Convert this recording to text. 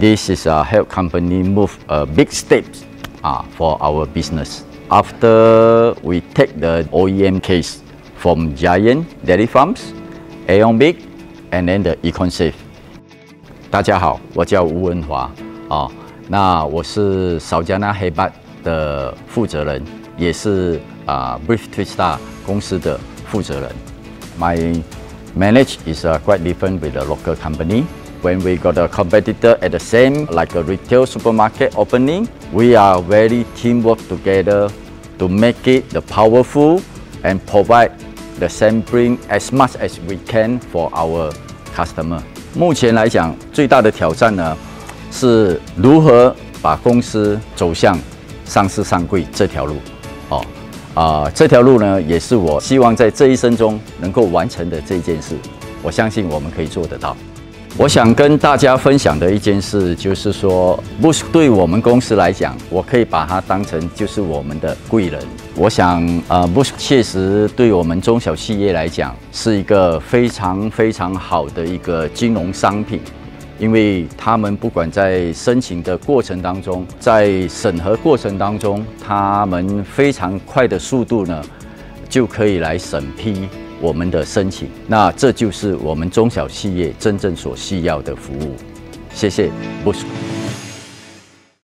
this is a help company move a big steps uh, for our business. After we take the OEM case from Giant Dairy Farms, Aeon Big, and then the EconSafe. 大家好，我叫吴文华啊，那我是少加纳黑巴的负责人，也是啊 Brief Twister 公司的负责人。My manage is uh, quite different with the local company. When we got a competitor at the same, like a retail supermarket opening, we are very teamwork together to make it the powerful and provide the sampling as much as we can for our customer. 目前来讲，最大的挑战呢，是如何把公司走向上市上柜这条路。哦，啊，这条路呢，也是我希望在这一生中能够完成的这件事。我相信我们可以做得到。我想跟大家分享的一件事，就是说，Bush 对我们公司来讲，我可以把它当成就是我们的贵人。我想，呃，Bush 确实对我们中小企业来讲，是一个非常非常好的一个金融商品，因为他们不管在申请的过程当中，在审核过程当中，他们非常快的速度呢，就可以来审批。我们的申请，那这就是我们中小企业真正所需要的服务。谢谢，Bush。